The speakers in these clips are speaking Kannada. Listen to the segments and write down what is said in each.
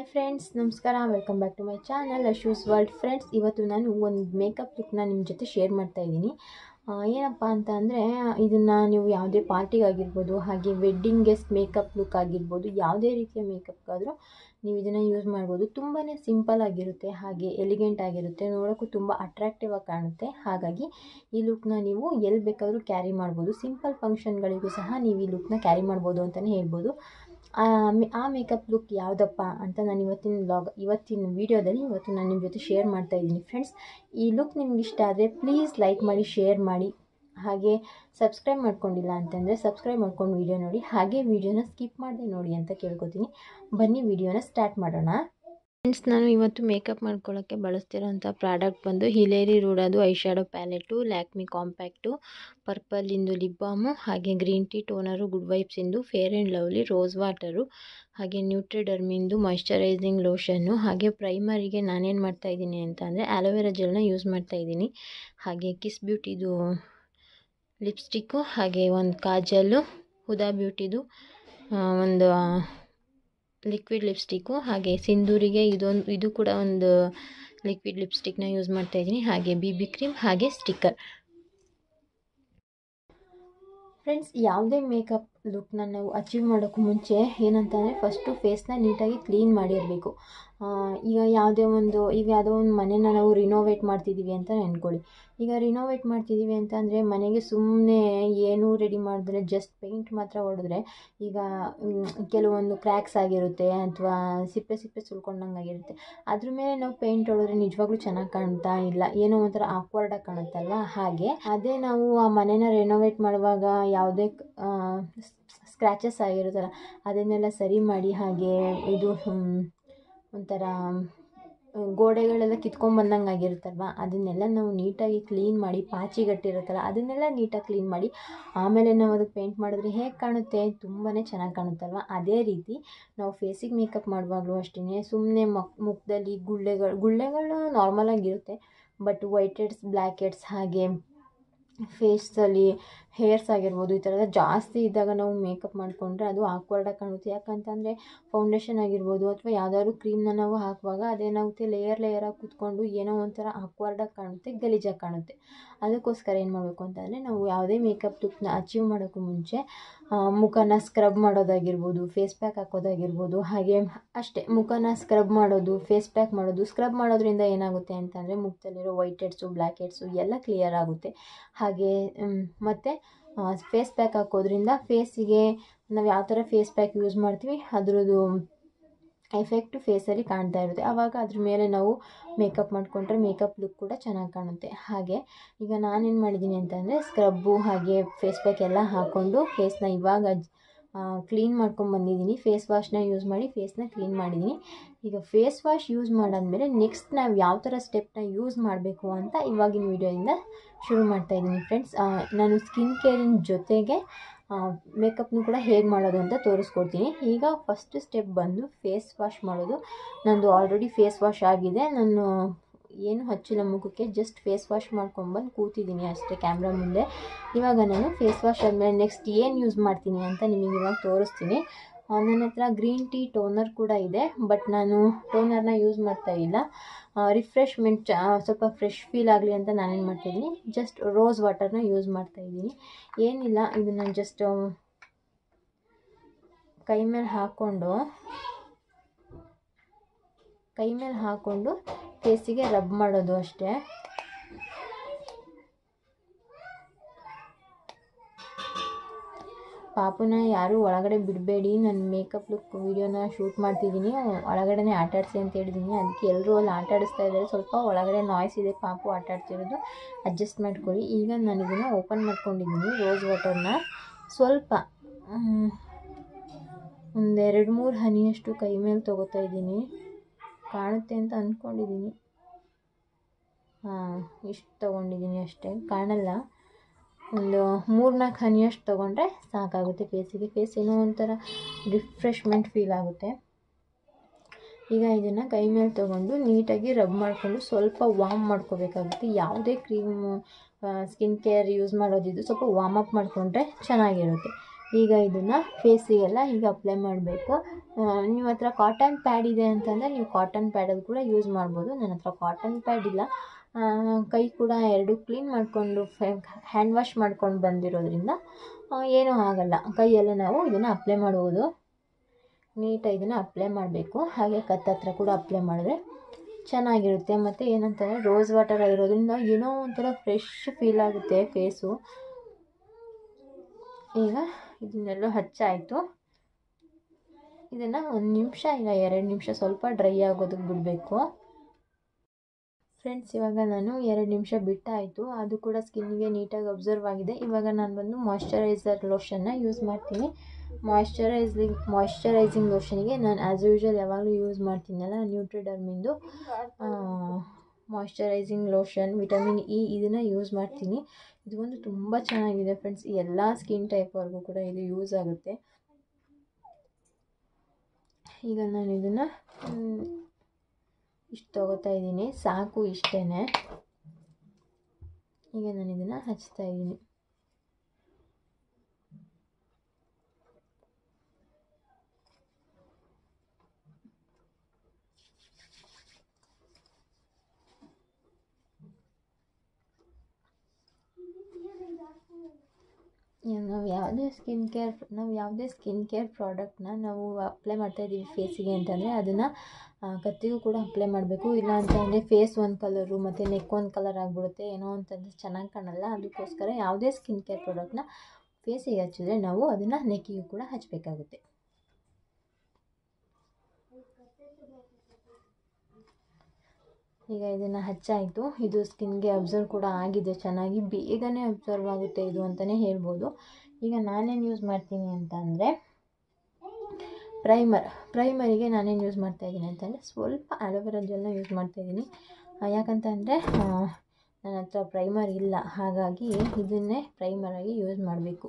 ಹಾಯ್ ಫ್ರೆಂಡ್ಸ್, ನಮಸ್ಕಾರ. Welcome back to my channel Ashu's world friends ಇವತ್ತು ನಾನು ಒಂದು ಮೇಕಪ್ ಲುಕ್ನ ನಿಮ್ಮ ಜೊತೆ ಶೇರ್ ಮಾಡ್ತಾ ಇದ್ದೀನಿ. ಏನಪ್ಪ ಅಂತ ಅಂದರೆ, ಇದನ್ನು ನೀವು ಯಾವುದೇ ಪಾರ್ಟಿಗಾಗಿರ್ಬೋದು ಹಾಗೆ ವೆಡ್ಡಿಂಗ್ ಗೆಸ್ಟ್ ಮೇಕಪ್ ಲುಕ್ ಆಗಿರ್ಬೋದು, ಯಾವುದೇ ರೀತಿಯ ಮೇಕಪ್ಗಾದರೂ ನೀವು ಇದನ್ನು ಯೂಸ್ ಮಾಡ್ಬೋದು. ತುಂಬಾ ಸಿಂಪಲ್ ಆಗಿರುತ್ತೆ, ಹಾಗೆ ಎಲಿಗೆಂಟ್ ಆಗಿರುತ್ತೆ, ನೋಡೋಕ್ಕೂ ತುಂಬ ಅಟ್ರಾಕ್ಟಿವ್ ಆಗಿ ಕಾಣುತ್ತೆ. ಹಾಗಾಗಿ ಈ ಲುಕ್ನ ನೀವು ಎಲ್ಲಿ ಬೇಕಾದರೂ ಕ್ಯಾರಿ ಮಾಡ್ಬೋದು. ಸಿಂಪಲ್ ಫಂಕ್ಷನ್ಗಳಿಗೂ ಸಹ ನೀವು ಈ ಲುಕ್ನ ಕ್ಯಾರಿ ಮಾಡ್ಬೋದು ಅಂತಲೇ ಹೇಳ್ಬೋದು. ಆ ಮೇಕಪ್ ಲುಕ್ ಯಾವುದಪ್ಪ ಅಂತ ನಾನು ಇವತ್ತಿನ ಬ್ಲಾಗ್ ಇವತ್ತಿನ ವೀಡಿಯೋದಲ್ಲಿ ಇವತ್ತು ನಾನು ನಿಮ್ಮ ಜೊತೆ ಶೇರ್ ಮಾಡ್ತಾ ಇದ್ದೀನಿ ಫ್ರೆಂಡ್ಸ್ ಈ ಲುಕ್ ನಿಮ್ಗೆ ಇಷ್ಟ ಆದರೆ ಪ್ಲೀಸ್ ಲೈಕ್ ಮಾಡಿ ಶೇರ್ ಮಾಡಿ. ಹಾಗೆ ಸಬ್ಸ್ಕ್ರೈಬ್ ಮಾಡ್ಕೊಂಡಿಲ್ಲ ಅಂತಂದರೆ ಸಬ್ಸ್ಕ್ರೈಬ್ ಮಾಡ್ಕೊಂಡು ವೀಡಿಯೋ ನೋಡಿ. ಹಾಗೆ ವೀಡಿಯೋನ ಸ್ಕಿಪ್ ಮಾಡದೆ ನೋಡಿ ಅಂತ ಕೇಳ್ಕೊತೀನಿ. ಬನ್ನಿ ವೀಡಿಯೋನ ಸ್ಟಾರ್ಟ್ ಮಾಡೋಣ. ಫ್ರೆಂಡ್ಸ್, ನಾನು ಇವತ್ತು ಮೇಕಪ್ ಮಾಡ್ಕೊಳ್ಳೋಕ್ಕೆ ಬಳಸ್ತಿರೋಂಥ ಪ್ರಾಡಕ್ಟ್ ಬಂದು Hillary ರೂಡದು eye shadow palette, Lakme compact ಪರ್ಪಲಿಂದು lip balm, ಹಾಗೆ green tea toner, good ವೈಬ್ಸಿಂದು fair and lovely rose water, ಹಾಗೆ ನ್ಯೂಟ್ರಿಡರ್ಮಿಂದು ಮಾಯ್ಶ್ಚರೈಸಿಂಗ್ ಲೋಷನ್ನು, ಹಾಗೆ ಪ್ರೈಮರಿಗೆ ನಾನೇನು ಮಾಡ್ತಾಯಿದ್ದೀನಿ ಅಂತ ಅಂದರೆ ಆಲೋವೆರಾ ಜೆಲ್ನ ಯೂಸ್ ಮಾಡ್ತಾ ಇದ್ದೀನಿ. ಹಾಗೆ ಕಿಸ್ ಬ್ಯೂಟಿದು ಲಿಪ್ಸ್ಟಿಕ್ಕು, ಹಾಗೆ ಒಂದು ಕಾಜಲ್ಲು, ಹುದಾ ಬ್ಯೂಟಿದು ಒಂದು ಲಿಕ್ವಿಡ್ ಲಿಪ್ಸ್ಟಿಕ್ಕು ಹಾಗೆ ಸಿಂಧೂರಿಗೆ ಇದೊಂದು, ಇದು ಕೂಡ ಒಂದು ಲಿಕ್ವಿಡ್ ಲಿಪ್ಸ್ಟಿಕ್ನ ಯೂಸ್ ಮಾಡ್ತಾ ಇದ್ದೀನಿ. ಹಾಗೆ ಬಿ ಬಿ ಕ್ರೀಮ್ ಹಾಗೆ ಸ್ಟಿಕ್ಕರ್ ಫ್ರೆಂಡ್ಸ್ ಯಾವುದೇ ಮೇಕಪ್ ಲುಕ್ನ ನಾವು ಅಚೀವ್ ಮಾಡೋಕ್ಕೂ ಮುಂಚೆ ಏನಂತಂದರೆ ಫಸ್ಟು ಫೇಸ್ನ ನೀಟಾಗಿ ಕ್ಲೀನ್ ಮಾಡಿರಬೇಕು. ಈಗ ಯಾವುದೇ ಒಂದು, ಈಗ ಯಾವುದೋ ಒಂದು ಮನೇನ ನಾವು ರಿನೋವೇಟ್ ಮಾಡ್ತಿದ್ದೀವಿ ಅಂತ ಅಂದ್ಕೊಳ್ಳಿ ಈಗ ರಿನೋವೇಟ್ ಮಾಡ್ತಿದ್ದೀವಿ ಅಂತಂದರೆ ಮನೆಗೆ ಸುಮ್ಮನೆ ಏನೂ ರೆಡಿ ಮಾಡಿದ್ರೆ ಜಸ್ಟ್ ಪೇಂಟ್ ಮಾತ್ರ ಹೊಡೆದ್ರೆ ಈಗ ಕೆಲವೊಂದು ಕ್ರ್ಯಾಕ್ಸ್ ಆಗಿರುತ್ತೆ ಅಥವಾ ಸಿಪ್ಪೆ ಸಿಪ್ಪೆ ಸುಲ್ಕೊಂಡಂಗೆ ಆಗಿರುತ್ತೆ. ಅದ್ರ ಮೇಲೆ ನಾವು ಪೇಂಟ್ ಹೊಡೆದ್ರೆ ನಿಜವಾಗ್ಲೂ ಚೆನ್ನಾಗಿ ಕಾಣ್ತಾ ಇಲ್ಲ. ಏನೋ ಒಂಥರ ಆಕ್ವರ್ಡಾಗಿ ಕಾಣುತ್ತಲ್ವ? ಹಾಗೆ ಅದೇ ನಾವು ಆ ಮನೇನ ರಿನೋವೇಟ್ ಮಾಡುವಾಗ ಯಾವುದೇ ಸ್ಕ್ರ್ಯಾಚಸ್ ಆಗಿರುತ್ತಲ್ಲ, ಅದನ್ನೆಲ್ಲ ಸರಿ ಮಾಡಿ ಹಾಗೆ ಇದು ಒಂಥರ ಗೋಡೆಗಳೆಲ್ಲ ಕಿತ್ಕೊಂಡ್ಬಂದಂಗೆ ಆಗಿರುತ್ತಲ್ವ ಅದನ್ನೆಲ್ಲ ನಾವು ನೀಟಾಗಿ ಕ್ಲೀನ್ ಮಾಡಿ, ಪಾಚಿಗಟ್ಟಿರುತ್ತಲ್ಲ, ಅದನ್ನೆಲ್ಲ ನೀಟಾಗಿ ಕ್ಲೀನ್ ಮಾಡಿ, ಆಮೇಲೆ ನಾವು ಅದಕ್ಕೆ ಪೇಂಟ್ ಮಾಡಿದ್ರೆ ಹೇಗೆ ಕಾಣುತ್ತೆ? ತುಂಬಾ ಚೆನ್ನಾಗಿ ಕಾಣುತ್ತಲ್ವ? ಅದೇ ರೀತಿ ನಾವು ಫೇಸಿಗೆ ಮೇಕಪ್ ಮಾಡುವಾಗಲೂ ಅಷ್ಟೇ ಸುಮ್ಮನೆ ಮುಖದಲ್ಲಿ ಗುಳ್ಳೆಗಳು ಗುಳ್ಳೆಗಳು ನಾರ್ಮಲಾಗಿರುತ್ತೆ but white heads black heads ಹಾಗೆ ಫೇಸಲ್ಲಿ ಹೇರ್ಸ್ ಆಗಿರ್ಬೋದು, ಈ ಥರದ ಜಾಸ್ತಿ ಇದ್ದಾಗ ನಾವು ಮೇಕಪ್ ಮಾಡಿಕೊಂಡ್ರೆ ಅದು ಆಕ್ವರ್ಡಾಗಿ ಕಾಣುತ್ತೆ. ಯಾಕಂತಂದರೆ ಫೌಂಡೇಶನ್ ಆಗಿರ್ಬೋದು ಅಥವಾ ಯಾವ್ದಾದ್ರು ಕ್ರೀಮ್ನ ನಾವು ಹಾಕುವಾಗ ಅದೇನಾಗುತ್ತೆ ಲೇಯರ್ ಲೇಯರಾಗಿ ಕೂತ್ಕೊಂಡು ಏನೋ ಒಂಥರ ಆಕ್ವರ್ಡಾಗಿ ಕಾಣುತ್ತೆ ಗಲೀಜಾಗಿ ಕಾಣುತ್ತೆ. ಅದಕ್ಕೋಸ್ಕರ ಏನು ಮಾಡಬೇಕು ಅಂತಂದರೆ ನಾವು ಯಾವುದೇ ಮೇಕಪ್ ಲುಕ್ನ ಅಚೀವ್ ಮಾಡೋಕ್ಕೂ ಮುಂಚೆ ಮುಖನ ಸ್ಕ್ರಬ್ ಮಾಡೋದಾಗಿರ್ಬೋದು ಫೇಸ್ ಪ್ಯಾಕ್ ಹಾಕೋದಾಗಿರ್ಬೋದು, ಹಾಗೆ ಅಷ್ಟೇ ಮುಖನ ಸ್ಕ್ರಬ್ ಮಾಡೋದು ಫೇಸ್ ಪ್ಯಾಕ್ ಮಾಡೋದು ಸ್ಕ್ರಬ್ ಮಾಡೋದ್ರಿಂದ ಏನಾಗುತ್ತೆ ಅಂತಂದರೆ ಮುಖದಲ್ಲಿರೋ ವೈಟ್ ಹೆಡ್ಸು ಬ್ಲ್ಯಾಕ್ ಹೆಡ್ಸು ಎಲ್ಲ ಕ್ಲಿಯರ್ ಆಗುತ್ತೆ. ಹಾಗೆ ಮತ್ತು ಫೇಸ್ ಪ್ಯಾಕ್ ಹಾಕೋದ್ರಿಂದ ಫೇಸಿಗೆ ನಾವು ಯಾವ ಥರ ಫೇಸ್ ಪ್ಯಾಕ್ ಯೂಸ್ ಮಾಡ್ತೀವಿ, ಅದರದ್ದು ಎಫೆಕ್ಟ್ ಫೇಸಲ್ಲಿ ಕಾಣ್ತಾ ಇರುತ್ತೆ. ಆವಾಗ ಅದ್ರ ಮೇಲೆ ನಾವು ಮೇಕಪ್ ಮಾಡಿಕೊಂಡ್ರೆ ಮೇಕಪ್ ಲುಕ್ ಕೂಡ ಚೆನ್ನಾಗಿ ಕಾಣುತ್ತೆ. ಹಾಗೆ ಈಗ ನಾನೇನು ಮಾಡಿದ್ದೀನಿ ಅಂತಂದರೆ ಸ್ಕ್ರಬ್ಬು ಹಾಗೆ ಫೇಸ್ ಪ್ಯಾಕ್ ಎಲ್ಲ ಹಾಕ್ಕೊಂಡು ಫೇಸ್ನ ಇವಾಗ ಕ್ಲೀನ್ ಮಾಡ್ಕೊಂಡು ಬಂದಿದ್ದೀನಿ. ಫೇಸ್ ವಾಶ್ನ ಯೂಸ್ ಮಾಡಿ ಫೇಸ್ನ ಕ್ಲೀನ್ ಮಾಡಿದ್ದೀನಿ. ಈಗ ಫೇಸ್ ವಾಶ್ ಯೂಸ್ ಮಾಡಾದ್ಮೇಲೆ ನೆಕ್ಸ್ಟ್ ನಾವು ಯಾವ ಥರ ಸ್ಟೆಪ್ನ ಯೂಸ್ ಮಾಡಬೇಕು ಅಂತ ಇವಾಗಿನ ವಿಡಿಯೋಯಿಂದ ಶುರು ಮಾಡ್ತಾ ಇದ್ದೀನಿ ಫ್ರೆಂಡ್ಸ್ ನಾನು ಸ್ಕಿನ್ ಕೇರಿನ ಜೊತೆಗೆ ಮೇಕಪ್ನು ಕೂಡ ಹೇಗೆ ಮಾಡೋದು ಅಂತ ತೋರಿಸ್ಕೊಡ್ತೀನಿ. ಈಗ ಫಸ್ಟ್ ಸ್ಟೆಪ್ ಬಂದು ಫೇಸ್ ವಾಶ್ ಮಾಡೋದು. ನಂದು ಆಲ್ರೆಡಿ ಫೇಸ್ ವಾಶ್ ಆಗಿದೆ. ನಾನು ಏನು ಹಚ್ಚಿಲ್ಲ ಮುಖಕ್ಕೆ ಜಸ್ಟ್ ಫೇಸ್ ವಾಶ್ ಮಾಡ್ಕೊಂಡ್ಬಂದು ಕೂತಿದ್ದೀನಿ ಅಷ್ಟೇ ಕ್ಯಾಮ್ರಾ ಮುಂದೆ. ಇವಾಗ ನಾನು ಫೇಸ್ ವಾಶ್ ಆದಮೇಲೆ ನೆಕ್ಸ್ಟ್ ಏನು ಯೂಸ್ ಮಾಡ್ತೀನಿ ಅಂತ ನಿಮಗೆ ಇವಾಗ ತೋರಿಸ್ತೀನಿ. ನನ್ನ ಹತ್ರ ಗ್ರೀನ್ ಟೀ ಟೋನರ್ ಕೂಡ ಇದೆ, ಬಟ್ ನಾನು ಟೋನರ್ನ ಯೂಸ್ ಮಾಡ್ತಾ ಇಲ್ಲ. ರಿಫ್ರೆಶ್ಮೆಂಟ್ ಸ್ವಲ್ಪ ಫ್ರೆಶ್ ಫೀಲ್ ಆಗಲಿ ಅಂತ ನಾನೇನು ಮಾಡ್ತಾಯಿದ್ದೀನಿ ಜಸ್ಟ್ ರೋಸ್ ವಾಟರ್ನ ಯೂಸ್ ಮಾಡ್ತಾ ಇದ್ದೀನಿ. ಏನಿಲ್ಲ ನಾನು ಜಸ್ಟ್ ಕೈ ಮೇಲೆ ಹಾಕ್ಕೊಂಡು ಕೈ ಮೇಲೆ ಹಾಕ್ಕೊಂಡು ಫೇಸಿಗೆ ರಬ್ ಮಾಡೋದು ಅಷ್ಟೇ. ಪಾಪುನ ಯಾರೂ ಒಳಗಡೆ ಬಿಡಬೇಡಿ. ನಾನು ಮೇಕಪ್ ಲುಕ್ ವೀಡಿಯೋನ ಶೂಟ್ ಮಾಡ್ತಿದ್ದೀನಿ. ಒಳಗಡೆನೇ ಆಟಾಡಿಸಿ ಅಂತ ಹೇಳಿದ್ದೀನಿ ಅದಕ್ಕೆ ಎಲ್ಲರೂ ಅಲ್ಲಿ ಆಟ ಆಡಿಸ್ತಾ ಇದ್ದಾರೆ. ಸ್ವಲ್ಪ ಒಳಗಡೆ ನಾಯ್ಸ್ ಇದೆ. ಪಾಪು ಆಟ ಆಡ್ತಿರೋದು ಅಡ್ಜಸ್ಟ್ ಮಾಡ್ಕೊಳ್ಳಿ. ಈಗ ನಾನು ಇದನ್ನು ಓಪನ್ ಮಾಡ್ಕೊಂಡಿದ್ದೀನಿ. ರೋಸ್ ವಾಟರ್ನ ಸ್ವಲ್ಪ ಒಂದೆರಡು ಮೂರು ಹನಿಯಷ್ಟು ಕೈ ಮೇಲೆ ತೊಗೋತಾ ಇದ್ದೀನಿ. ಕಾಣುತ್ತೆ ಅಂತ ಅಂದ್ಕೊಂಡಿದ್ದೀನಿ ಹಾಂ, ಇಷ್ಟು ತೊಗೊಂಡಿದ್ದೀನಿ ಅಷ್ಟೇ. ಕಾಣಲ್ಲ. ಒಂದು ಮೂರ್ನಾಲ್ಕು ಹನಿಯಷ್ಟು ತೊಗೊಂಡ್ರೆ ಸಾಕಾಗುತ್ತೆ ಫೇಸಿಗೆ ಫೇಸ್ ಏನೋ ಒಂಥರ ರಿಫ್ರೆಶ್ಮೆಂಟ್ ಫೀಲ್ ಆಗುತ್ತೆ. ಈಗ ಇದನ್ನು ಕೈ ಮೇಲೆ ತೊಗೊಂಡು ನೀಟಾಗಿ ರಬ್ ಮಾಡಿಕೊಂಡು ಸ್ವಲ್ಪ ವಾಮ್ ಮಾಡ್ಕೋಬೇಕಾಗುತ್ತೆ. ಯಾವುದೇ ಕ್ರೀಮು ಸ್ಕಿನ್ ಕೇರ್ ಯೂಸ್ ಮಾಡೋದಿದ್ದು ಸ್ವಲ್ಪ ವಾಮ್ ಅಪ್ ಮಾಡಿಕೊಂಡ್ರೆ ಚೆನ್ನಾಗಿರುತ್ತೆ. ಈಗ ಇದನ್ನು ಫೇಸಿಗೆಲ್ಲ ಈಗ ಅಪ್ಲೈ ಮಾಡಬೇಕು. ನಿಮ್ಮ ಹತ್ರ ಕಾಟನ್ ಪ್ಯಾಡ್ ಇದೆ ಅಂತಂದರೆ ನೀವು ಕಾಟನ್ ಪ್ಯಾಡಲ್ಲಿ ಕೂಡ ಯೂಸ್ ಮಾಡ್ಬೋದು. ನನ್ನ ಹತ್ರ ಕಾಟನ್ ಪ್ಯಾಡ್ ಇಲ್ಲ. ಕೈ ಕೂಡ ಎರಡು ಕ್ಲೀನ್ ಮಾಡಿಕೊಂಡು ಹ್ಯಾಂಡ್ ವಾಶ್ ಮಾಡ್ಕೊಂಡು ಬಂದಿರೋದ್ರಿಂದ ಏನೂ ಆಗಲ್ಲ. ಕೈಯೆಲ್ಲ ನಾವು ಇದನ್ನು ಅಪ್ಲೈ ಮಾಡ್ಬೋದು. ನೀಟಾಗಿ ಇದನ್ನು ಅಪ್ಲೈ ಮಾಡಬೇಕು. ಹಾಗೆ ಕತ್ತತ್ರ ಕೂಡ ಅಪ್ಲೈ ಮಾಡಿದ್ರೆ ಚೆನ್ನಾಗಿರುತ್ತೆ. ಮತ್ತು ಏನಂತಂದರೆ ರೋಸ್ ವಾಟರ್ ಆಗಿರೋದ್ರಿಂದ ಏನೋ ಒಂಥರ ಫ್ರೆಶ್ ಫೀಲ್ ಆಗುತ್ತೆ ಫೇಸು ಈಗ ಇದನ್ನೆಲ್ಲ ಹಚ್ಚಾಯಿತು. ಇದನ್ನು ಒಂದು ನಿಮಿಷ ಇಲ್ಲ, ಎರಡು ನಿಮಿಷ ಸ್ವಲ್ಪ ಡ್ರೈ ಆಗೋದಕ್ಕೆ ಬಿಡಬೇಕು. ಫ್ರೆಂಡ್ಸ್ ಇವಾಗ ನಾನು ಎರಡು ನಿಮಿಷ ಬಿಟ್ಟಾಯಿತು. ಅದು ಕೂಡ ಸ್ಕಿನ್ನಿಗೆ ನೀಟಾಗಿ ಅಬ್ಸರ್ವ್ ಆಗಿದೆ. ಇವಾಗ ನಾನು ಬಂದು ಮಾಯಿಶ್ಚರೈಸರ್ ಲೋಷನ್ನ ಯೂಸ್ ಮಾಡ್ತೀನಿ. ಮಾಯ್ಶ್ಚರೈಸಿಂಗ್ ಮಾಯಿಶ್ಚರೈಸಿಂಗ್ ಲೋಷನಿಗೆ ನಾನು ಆ್ಯಸ್ ಯೂಶ್ವಲ್ ಯಾವಾಗಲೂ ಯೂಸ್ ಮಾಡ್ತೀನಲ್ಲ ನ್ಯೂಟ್ರಿಡರ್ಮಿಂದು ಮಾಯ್ಶ್ಚರೈಸಿಂಗ್ ಲೋಷನ್ ವಿಟಮಿನ್ ಇ ಇದನ್ನು ಯೂಸ್ ಮಾಡ್ತೀನಿ. ಇದು ಒಂದು ತುಂಬ ಚೆನ್ನಾಗಿದೆ ಫ್ರೆಂಡ್ಸ್ ಎಲ್ಲ ಸ್ಕಿನ್ ಟೈಪ್ವರೆಗೂ ಕೂಡ ಇದು ಯೂಸ್ ಆಗುತ್ತೆ. ಈಗ ನಾನು ಇದನ್ನು ಇಷ್ಟು ತೊಗೋತಾ ಇದ್ದೀನಿ. ಸಾಕು ಇಷ್ಟೇ ಈಗ ನಾನು ಇದನ್ನು ಹಚ್ತಾ ಇದ್ದೀನಿ. ನಾವು ಯಾವುದೇ ಸ್ಕಿನ್ ಕೇರ್, ನಾವು ಯಾವುದೇ ಸ್ಕಿನ್ ಕೇರ್ ಪ್ರಾಡಕ್ಟ್ನ ನಾವು ಅಪ್ಲೈ ಮಾಡ್ತಾ ಇದ್ದೀವಿ ಫೇಸಿಗೆ ಅಂತಂದರೆ ಅದನ್ನು ಕತ್ತಿಗೂ ಕೂಡ ಅಪ್ಲೈ ಮಾಡಬೇಕು. ಇಲ್ಲ ಅಂತಂದರೆ ಫೇಸ್ ಒಂದು ಕಲರು ಮತ್ತು ನೆಕ್ ಒಂದು ಕಲರ್ ಆಗಿಬಿಡುತ್ತೆ, ಏನೋ ಅಂತಂದರೆ ಚೆನ್ನಾಗಿ ಕಾಣಲ್ಲ. ಅದಕ್ಕೋಸ್ಕರ ಯಾವುದೇ ಸ್ಕಿನ್ ಕೇರ್ ಪ್ರಾಡಕ್ಟ್ನ ಫೇಸಿಗೆ ಹಚ್ಚಿದ್ರೆ ನಾವು ಅದನ್ನು ನೆಕ್ಕಿಗೂ ಕೂಡ ಹಚ್ಚಬೇಕಾಗುತ್ತೆ ಈಗ ಇದನ್ನು ಹಚ್ಚಾಯಿತು. ಇದು ಸ್ಕಿನ್ಗೆ ಅಬ್ಸರ್ವ್ ಕೂಡ ಆಗಿದೆ. ಚೆನ್ನಾಗಿ ಬೇಗನೆ ಅಬ್ಸರ್ವ್ ಆಗುತ್ತೆ ಇದು ಅಂತಲೇ ಹೇಳ್ಬೋದು. ಈಗ ನಾನೇನು ಯೂಸ್ ಮಾಡ್ತೀನಿ ಅಂತ ಅಂದರೆ ಪ್ರೈಮರ್ ಪ್ರೈಮರಿಗೆ ನಾನೇನು ಯೂಸ್ ಮಾಡ್ತಾಯಿದ್ದೀನಿ ಅಂತಂದರೆ ಸ್ವಲ್ಪ ಆಲೋವೆರಾ ಜೆಲ್ನ ಯೂಸ್ ಮಾಡ್ತಾಯಿದ್ದೀನಿ ಯಾಕಂತಂದರೆ ನನ್ನ ಹತ್ರ ಪ್ರೈಮರ್ ಇಲ್ಲ. ಹಾಗಾಗಿ ಇದನ್ನೇ ಪ್ರೈಮರಾಗಿ ಯೂಸ್ ಮಾಡಬೇಕು.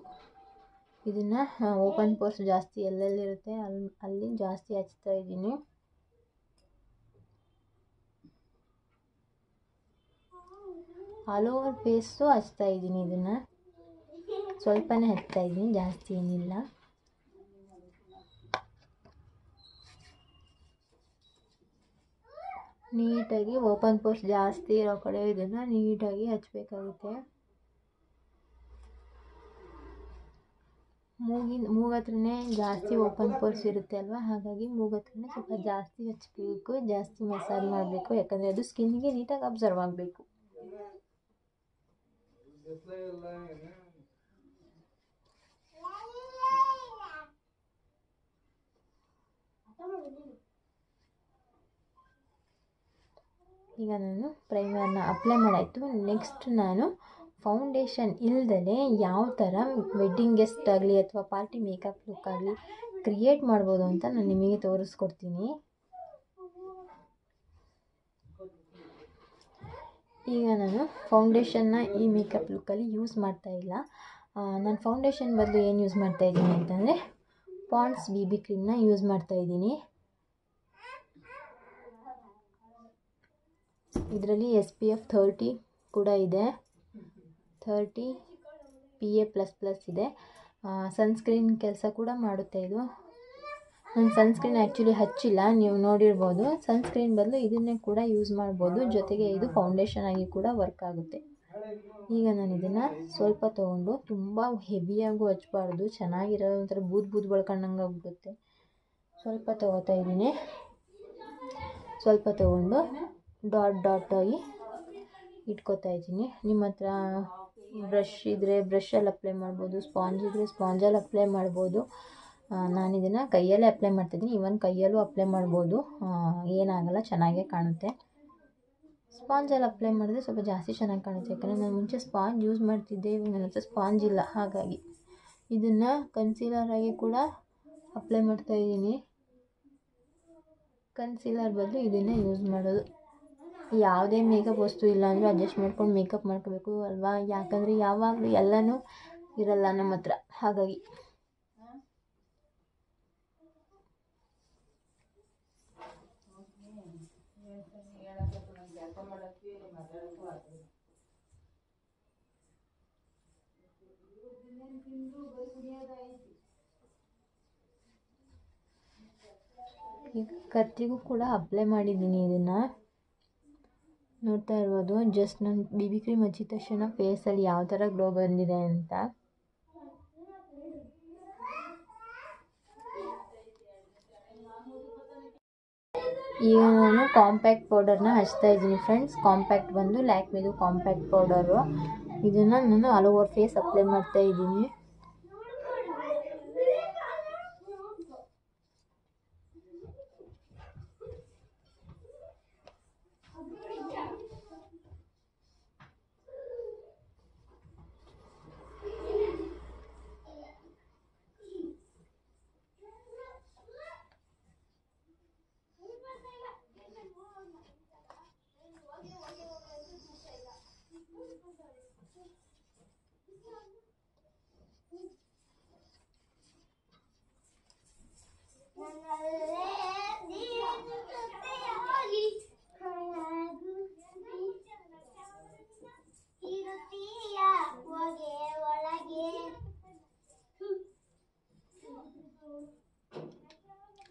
ಇದನ್ನು ಓಪನ್ ಪೋರ್ಸ್ ಜಾಸ್ತಿ ಎಲ್ಲೆಲ್ಲಿರುತ್ತೆ ಅಲ್ಲಿ ಅಲ್ಲಿ ಜಾಸ್ತಿ ಹಚ್ತಾ ಇದ್ದೀನಿ. ಆಲ್ ಓವರ್ ಫೇಸು ಹಚ್ತಾ ಇದ್ದೀನಿ ಇದನ್ನು. ಸ್ವಲ್ಪನೇ ಹಚ್ತಾ ಇದ್ದೀನಿ, ಜಾಸ್ತಿ ಏನಿಲ್ಲ. ನೀಟಾಗಿ ಓಪನ್ ಪೋಸ್ಟ್ ಜಾಸ್ತಿ ಇರೋ ಕಡೆ ಇದನ್ನು ನೀಟಾಗಿ ಹಚ್ಚಬೇಕಾಗುತ್ತೆ ಮೂಗಿನ ಮೂಗತ್ರನೇ ಜಾಸ್ತಿ ಓಪನ್ ಪೋರ್ಸ್ ಇರುತ್ತೆ ಅಲ್ವಾ? ಹಾಗಾಗಿ ಮೂಗತ್ರನೇ ಸ್ವಲ್ಪ ಜಾಸ್ತಿ ಹಚ್ಚಬೇಕು ಜಾಸ್ತಿ ಮಸಾಜ್ ಮಾಡಬೇಕು. ಯಾಕಂದರೆ ಅದು ಸ್ಕಿನ್ನಿಗೆ ನೀಟಾಗಿ ಅಬ್ಸರ್ವ್ ಆಗಬೇಕು. ಈಗ ನಾನು ಪ್ರೈಮರ್ನ ಅಪ್ಲೈ ಮಾಡಾಯಿತು. ನೆಕ್ಸ್ಟ್ ನಾನು ಫೌಂಡೇಶನ್ ಇಲ್ದಲೇ ಯಾವ ಥರ ವೆಡ್ಡಿಂಗ್ ಗೆಸ್ಟ್ ಆಗಲಿ ಅಥವಾ ಪಾರ್ಟಿ ಮೇಕಪ್ ಲುಕ್ ಆಗಲಿ ಕ್ರಿಯೇಟ್ ಮಾಡ್ಬೋದು ಅಂತ ನಾನು ನಿಮಗೆ ತೋರಿಸ್ಕೊಡ್ತೀನಿ. ಈಗ ನಾನು ಫೌಂಡೇಶನ್ನ ಈ ಮೇಕಪ್ ಲುಕ್ಕಲ್ಲಿ ಯೂಸ್ ಮಾಡ್ತಾ ಇಲ್ಲ. ನಾನು ಫೌಂಡೇಶನ್ ಬದಲು ಏನು ಯೂಸ್ ಮಾಡ್ತಾ ಇದ್ದೀನಿ ಅಂತಂದರೆ ಪಾಂಡ್ಸ್ ಬಿ ಬಿ ಕ್ರೀಮ್ನ ಯೂಸ್ ಮಾಡ್ತಾ ಇದ್ದೀನಿ. ಇದರಲ್ಲಿ ಎಸ್ ಪಿ ಎಫ್ ಥರ್ಟಿ ಕೂಡ ಇದೆ. Thirty P A plus plus ಇದೆ. ಸನ್ಸ್ಕ್ರೀನ್ ಕೆಲಸ ಕೂಡ ಮಾಡುತ್ತೆ ಇದು. ನಾನು ಸನ್ಸ್ಕ್ರೀನ್ ಆ್ಯಕ್ಚುಲಿ ಹಚ್ಚಿಲ್ಲ. ನೀವು ನೋಡಿರ್ಬೋದು ಸನ್ಸ್ಕ್ರೀನ್ ಬದಲು ಇದನ್ನೇ ಕೂಡ ಯೂಸ್ ಮಾಡ್ಬೋದು. ಜೊತೆಗೆ ಇದು ಫೌಂಡೇಶನ್ ಆಗಿ ಕೂಡ ವರ್ಕ್ ಆಗುತ್ತೆ. ಈಗ ನಾನು ಇದನ್ನು ಸ್ವಲ್ಪ ತೊಗೊಂಡು ತುಂಬ ಹೆವಿಯಾಗೂ ಹಚ್ಚಬಾರ್ದು ಚೆನ್ನಾಗಿರೋ ಒಂಥರ ಬೂದ್ ಬೂದ್ ಬಳ್ಕೊಂಡಂಗೆ ಆಗ್ಬಿಡುತ್ತೆ. ಸ್ವಲ್ಪ ತೊಗೋತಾ ಇದ್ದೀನಿ. ಸ್ವಲ್ಪ ತೊಗೊಂಡು ಡಾಟ್ ಡಾಟ್ ಆಗಿ ಇಟ್ಕೋತಾ ಇದ್ದೀನಿ. ನಿಮ್ಮ ಹತ್ರ ಬ್ರಷ್ ಇದ್ದರೆ ಬ್ರಷಲ್ಲಿ ಅಪ್ಲೈ ಮಾಡ್ಬೋದು ಸ್ಪಾಂಜ್ ಇದ್ದರೆ ಸ್ಪಾಂಜಲ್ಲಿ ಅಪ್ಲೈ ಮಾಡ್ಬೋದು. ನಾನು ಇದನ್ನು ಕೈಯಲ್ಲೇ ಅಪ್ಲೈ ಮಾಡ್ತಿದ್ದೀನಿ. ಇವನ್ ಕೈಯಲ್ಲೂ ಅಪ್ಲೈ ಮಾಡ್ಬೋದು. ಏನಾಗಲ್ಲ, ಚೆನ್ನಾಗೇ ಕಾಣುತ್ತೆ. ಸ್ಪಾಂಜಲ್ಲಿ ಅಪ್ಲೈ ಮಾಡಿದ್ರೆ ಸ್ವಲ್ಪ ಜಾಸ್ತಿ ಚೆನ್ನಾಗಿ ಕಾಣುತ್ತೆ. ಯಾಕಂದರೆ ನಾನು ಮುಂಚೆ ಸ್ಪಾಂಜ್ ಯೂಸ್ ಮಾಡ್ತಿದ್ದೆ. ಇವಾಗ ನನ್ನ ಸ್ಪಾಂಜ್ ಇಲ್ಲ. ಹಾಗಾಗಿ ಇದನ್ನು ಕನ್ಸೀಲರಾಗಿ ಕೂಡ ಅಪ್ಲೈ ಮಾಡ್ತಾಯಿದ್ದೀನಿ ಕನ್ಸೀಲರ್ ಬದಲು ಇದನ್ನೇ ಯೂಸ್ ಮಾಡೋದು. ಯಾವುದೇ ಮೇಕಪ್ ವಸ್ತು ಇಲ್ಲ ಅಂದರೆ ಅಡ್ಜಸ್ಟ್ ಮಾಡ್ಕೊಂಡು ಮೇಕಪ್ ಮಾಡ್ಕೋಬೇಕು ಅಲ್ವಾ? ಯಾಕಂದರೆ ಯಾವಾಗಲೂ ಎಲ್ಲನೂ ಇರಲ್ಲ ನಮ್ಮ ಹತ್ರ. ಹಾಗಾಗಿ ಈ ಕತ್ತಿಗೂ ಕೂಡ ಅಪ್ಲೈ ಮಾಡಿದ್ದೀನಿ ಇದನ್ನು. ನೋಡ್ತಾ ಇರ್ಬೋದು ಜಸ್ಟ್ ನನ್ನ ಬಿ ಬಿ ಕ್ರೀಮ್ ಹಚ್ಚಿದ ತಕ್ಷಣ ಫೇಸಲ್ಲಿ ಯಾವ ಥರ ಗ್ಲೋ ಬಂದಿದೆ ಅಂತ. ಈಗ ನಾನು ಕಾಂಪ್ಯಾಕ್ಟ್ ಪೌಡರ್ನ ಹಚ್ತಾ ಇದ್ದೀನಿ ಫ್ರೆಂಡ್ಸ್ ಕಾಂಪ್ಯಾಕ್ಟ್ ಬಂದು ಲ್ಯಾಕ್ಮಿದು ಕಾಂಪ್ಯಾಕ್ಟ್ ಪೌಡರು ಇದನ್ನು ನಾನು ಆಲ್ ಓವರ್ ಫೇಸ್ ಅಪ್ಲೈ ಮಾಡ್ತಾ ಇದ್ದೀನಿ.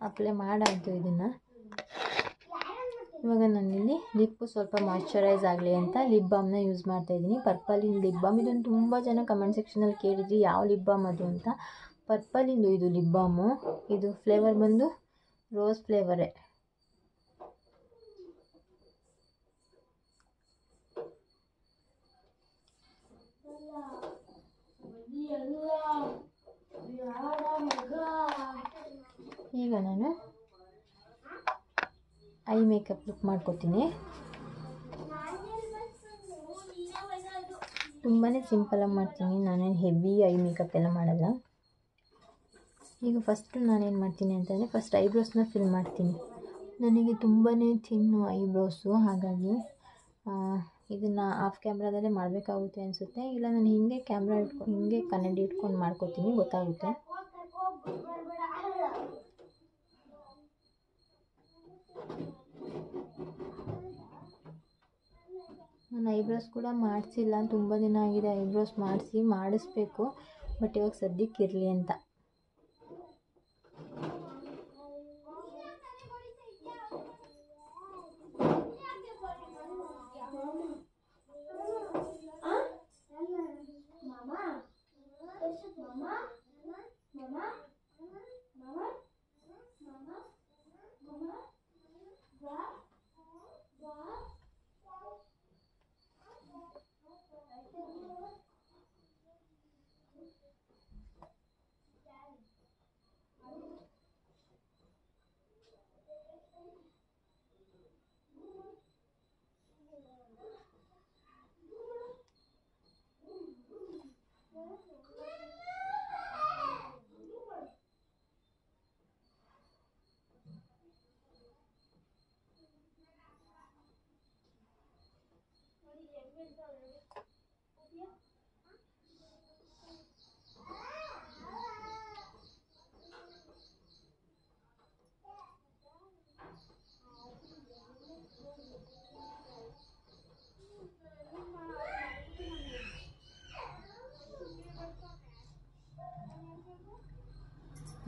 ಅಪ್ಲೈ ಮಾಡಾಯಿತು ಇದನ್ನು. ಇವಾಗ ನಾನಿಲ್ಲಿ ಲಿಪ್ಪು ಸ್ವಲ್ಪ ಮಾಯ್ಶ್ಚರೈಸ್ ಆಗಲಿ ಅಂತ ಲಿಪ್ ಬಾಮ್ನ ಯೂಸ್ ಮಾಡ್ತಾ ಇದ್ದೀನಿ. ಪರ್ಪಲಿನ ಲಿಪ್ ಬಾಮ್ ಇದನ್ನು ತುಂಬ ಜನ ಕಮೆಂಟ್ ಸೆಕ್ಷನಲ್ಲಿ ಕೇಳಿದ್ರಿ, ಯಾವ ಲಿಪ್ ಬಾಮ್ ಅದು ಅಂತ. ಪರ್ಪಲಿಂದು ಇದು ಲಿಪ್ ಬಾಮು. ಇದು ಫ್ಲೇವರ್ ಬಂದು ರೋಸ್ ಫ್ಲೇವರೇ. ಈಗ ನಾನು ಐ ಮೇಕಪ್ ಲುಕ್ ಮಾಡ್ಕೋತೀನಿ. ತುಂಬಾ ಸಿಂಪಲಾಗಿ ಮಾಡ್ತೀನಿ. ನಾನೇನು ಹೆವಿ ಐ ಮೇಕಪ್ ಎಲ್ಲ ಮಾಡಲ್ಲ. ಈಗ ಫಸ್ಟು ನಾನೇನು ಮಾಡ್ತೀನಿ ಅಂತಂದರೆ ಫಸ್ಟ್ ಐಬ್ರೋಸ್ನ ಫಿಲ್ ಮಾಡ್ತೀನಿ. ನನಗೆ ತುಂಬಾ ಚಿನ್ನು ಐಬ್ರೋಸು ಹಾಗಾಗಿ ಇದನ್ನು ಆಫ್ ಕ್ಯಾಮ್ರಾದಲ್ಲೇ ಮಾಡಬೇಕಾಗುತ್ತೆ ಅನಿಸುತ್ತೆ. ಇಲ್ಲ, ನಾನು ಹಿಂಗೆ ಕ್ಯಾಮ್ರಾ ಇಟ್ಕೊಂಡು ಹಿಂಗೆ ಕನ್ನಡಿ ಇಟ್ಕೊಂಡು ಮಾಡ್ಕೋತೀನಿ, ಗೊತ್ತಾಗುತ್ತೆ. ನಾನು ಐಬ್ರೋಸ್ ಕೂಡ ಮಾಡಿಸಿಲ್ಲ. ತುಂಬ ದಿನ ಆಗಿದೆ ಐಬ್ರೋಸ್ ಮಾಡಿಸಿ, ಮಾಡಿಸ್ಬೇಕು. ಬಟ್ ಇವಾಗ ಸದ್ಯಕ್ಕೆ ಇರಲಿ ಅಂತ.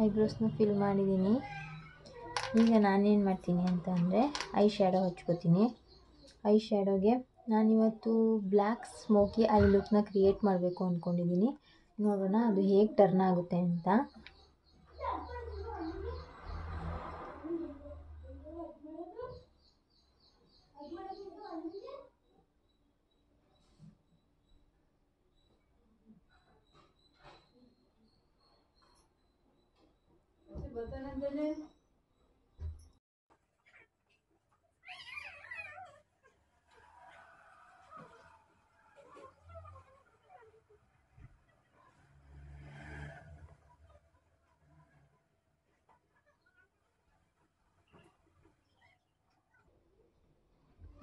ಐಬ್ರೋಸ್ನ ಫಿಲ್ ಮಾಡಿದ್ದೀನಿ. ಈಗ ನಾನೇನು ಮಾಡ್ತೀನಿ ಅಂತ ಅಂದರೆ ಐ ಶ್ಯಾಡೋ ಹಚ್ಕೋತೀನಿ. ಐ ಶ್ಯಾಡೋಗೆ ನಾನಿವತ್ತು ಬ್ಲ್ಯಾಕ್ ಸ್ಮೋಕಿ ಐ ಲುಕ್ನ ಕ್ರಿಯೇಟ್ ಮಾಡಬೇಕು ಅಂದ್ಕೊಂಡಿದ್ದೀನಿ ನೋಡೋಣ ಅದು ಹೇಗೆ ಟರ್ನ್ ಆಗುತ್ತೆ ಅಂತ.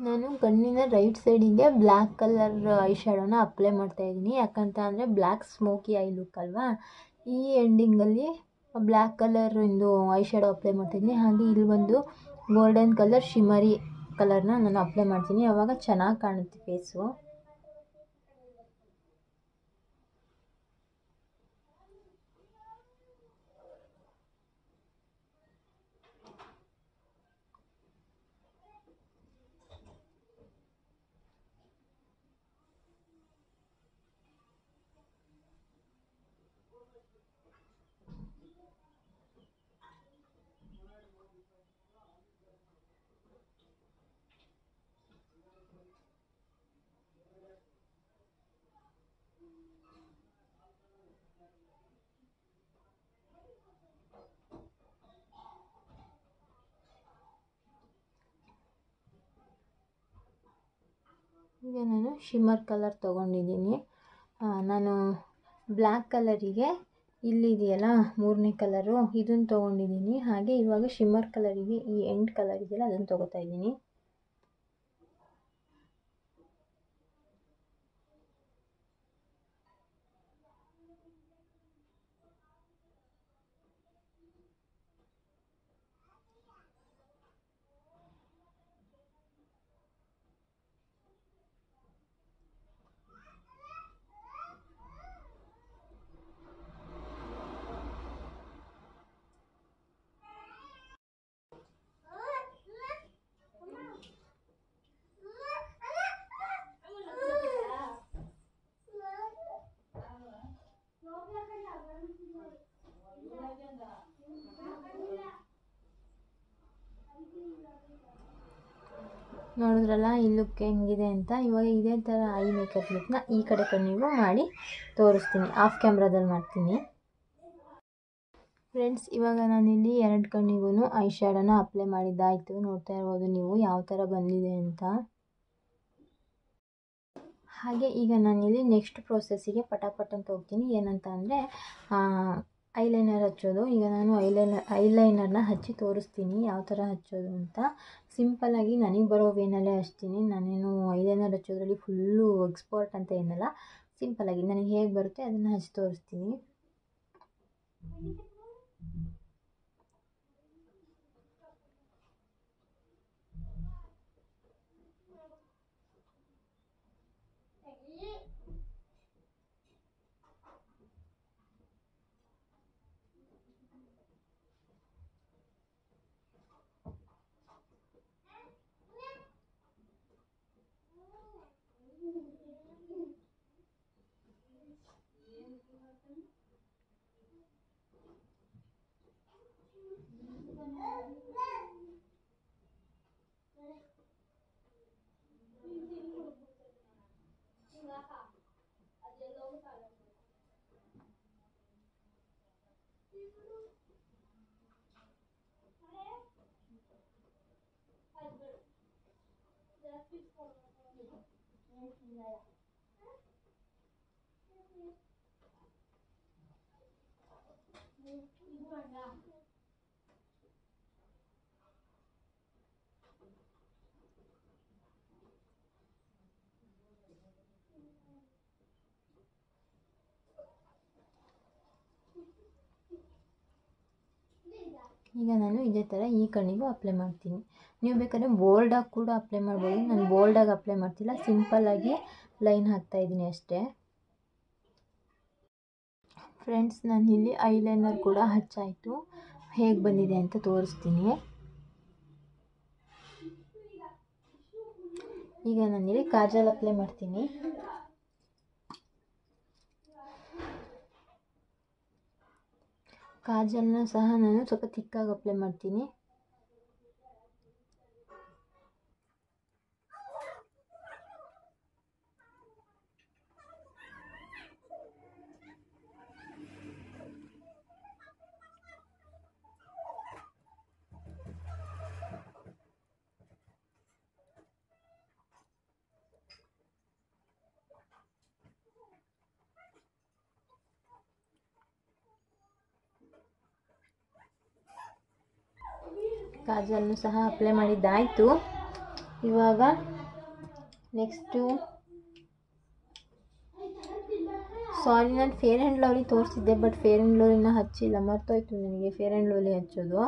ನಾನು ಕಣ್ಣಿನ ರೈಟ್ ಸೈಡಿಗೆ ಬ್ಲ್ಯಾಕ್ ಕಲರ್ ಐ ಶ್ಯಾಡೋನ ಅಪ್ಲೈ ಮಾಡ್ತಾ ಇದ್ದೀನಿ. ಯಾಕಂತ ಅಂದರೆ ಬ್ಲ್ಯಾಕ್ ಸ್ಮೋಕಿ ಐ ಲುಕ್ ಅಲ್ವಾ? ಈ ಎಂಡಿಂಗಲ್ಲಿ ಬ್ಲ್ಯಾಕ್ ಕಲರ್ ಇಂದು ಐ ಶ್ಯಾಡೋ ಅಪ್ಲೈ ಮಾಡ್ತಿದ್ದೀನಿ. ಹಾಗೆ ಇಲ್ಲಿ ಒಂದು ಗೋಲ್ಡನ್ ಕಲರ್ ಶಿಮರಿ ಕಲರ್ನ ನಾನು ಅಪ್ಲೈ ಮಾಡ್ತೀನಿ. ಅವಾಗ ಚೆನ್ನಾಗಿ ಕಾಣುತ್ತೆ ಫೇಸು? ಈಗ ನಾನು ಶಿಮ್ಮರ್ ಕಲರ್ ತೊಗೊಂಡಿದ್ದೀನಿ. ನಾನು ಬ್ಲ್ಯಾಕ್ ಕಲರಿಗೆ ಇಲ್ಲಿದೆಯಲ್ಲ ಮೂರನೇ ಕಲರು ಇದನ್ನು ತೊಗೊಂಡಿದ್ದೀನಿ. ಹಾಗೆ ಇವಾಗ ಶಿಮ್ಮರ್ ಕಲರಿಗೆ ಈ ಎಂಡ್ ಕಲರ್ ಇದೆಯಲ್ಲ ಅದನ್ನು ತೊಗೋತಾ ಇದ್ದೀನಿ. ನೋಡಿದ್ರಲ್ಲ ಈ ಲುಕ್ ಹೆಂಗಿದೆ ಅಂತ. ಇವಾಗ ಇದೇ ಥರ ಐ ಮೇಕಪ್ ಲುಕ್ನ ಈ ಕಡೆ ಕಣ್ಣಿಗೂ ಮಾಡಿ ತೋರಿಸ್ತೀನಿ. ಆಫ್ ಕ್ಯಾಮ್ರಾದಲ್ಲಿ ಮಾಡ್ತೀನಿ. ಫ್ರೆಂಡ್ಸ್ ಇವಾಗ ನಾನಿಲ್ಲಿ ಎರಡು ಕಣ್ಣಿಗೂ ಐ ಶ್ಯಾಡೋನ ಅಪ್ಲೈ ಮಾಡಿದ್ದಾಯಿತು ನೋಡ್ತಾ ಇರ್ಬೋದು ನೀವು ಯಾವ ಥರ ಬಂದಿದೆ ಅಂತ. ಹಾಗೆ ಈಗ ನಾನಿಲ್ಲಿ ನೆಕ್ಸ್ಟ್ ಪ್ರೋಸೆಸ್ಸಿಗೆ ಪಟಾಪಟ್ ಅಂತ ಹೋಗ್ತೀನಿ. ಏನಂತ ಅಂದರೆ ಐಲೈನರ್ ಹಚ್ಚೋದು. ಈಗ ನಾನು ಐಲೈನರ್ ಐಲೈನರ್ನ ಹಚ್ಚಿ ತೋರಿಸ್ತೀನಿ. ಯಾವ ಥರ ಹಚ್ಚೋದು ಅಂತ. ಸಿಂಪಲ್ಲಾಗಿ ನನಗೆ ಬರೋ ವೇನಲ್ಲೇ ಹಚ್ತೀನಿ. ನಾನೇನು ಐಲೈನರ್ ಹಚ್ಚೋದ್ರಲ್ಲಿ ಫುಲ್ಲು ಎಕ್ಸ್ಪರ್ಟ್ ಅಂತ ಏನಲ್ಲ. ಸಿಂಪಲ್ಲಾಗಿ ನನಗೆ ಹೇಗೆ ಬರುತ್ತೆ ಅದನ್ನು ಹಚ್ಚಿ ತೋರಿಸ್ತೀನಿ. ಈಗ ನಾನು ಇದೇ ಥರ ಈ ಕಣ್ಣಿಗೂ ಅಪ್ಲೈ ಮಾಡ್ತೀನಿ. ನೀವು ಬೇಕಾದ್ರೆ ಬೋಲ್ಡಾಗಿ ಕೂಡ ಅಪ್ಲೈ ಮಾಡ್ಬೋದು. ನಾನು ಬೋಲ್ಡಾಗಿ ಅಪ್ಲೈ ಮಾಡ್ತಿಲ್ಲ ಸಿಂಪಲ್ಲಾಗಿ ಲೈನ್ ಹಾಕ್ತಾಯಿದ್ದೀನಿ ಅಷ್ಟೇ. ಫ್ರೆಂಡ್ಸ್ ನಾನು ಇಲ್ಲಿ ಐಲೈನರ್ ಕೂಡ ಹಚ್ಚಾಯಿತು. ಹೇಗೆ ಬಂದಿದೆ ಅಂತ ತೋರಿಸ್ತೀನಿ. ಈಗ ನಾನಿಲ್ಲಿ ಕಾಜಲ್ ಅಪ್ಲೈ ಮಾಡ್ತೀನಿ. ಕಾಜಲ್ನ ಸಹ ನಾನು ಸ್ವಲ್ಪ ತಿಕ್ಕಾಗಿ ಅಪ್ಲೈ ಮಾಡ್ತೀನಿ. ಕಾಜಲ್ನು ಸಹ ಅಪ್ಲೈ ಮಾಡಿದ್ದಾಯಿತು. ಇವಾಗ ನೆಕ್ಸ್ಟು ಸಾರಿ ನಾನು ಫೇರ್ ಆ್ಯಂಡ್ ಲವ್ಲಿ ತೋರಿಸಿದ್ದೆ ಬಟ್ ಫೇರ್ ಆ್ಯಂಡ್ ಲವ್ಲಿನ ಹಚ್ಚಿಲ್ಲ. ಮರ್ತೋಯ್ತು ನನಗೆ ಫೇರ್ ಆ್ಯಂಡ್ ಲವ್ಲಿ ಹಚ್ಚೋದು.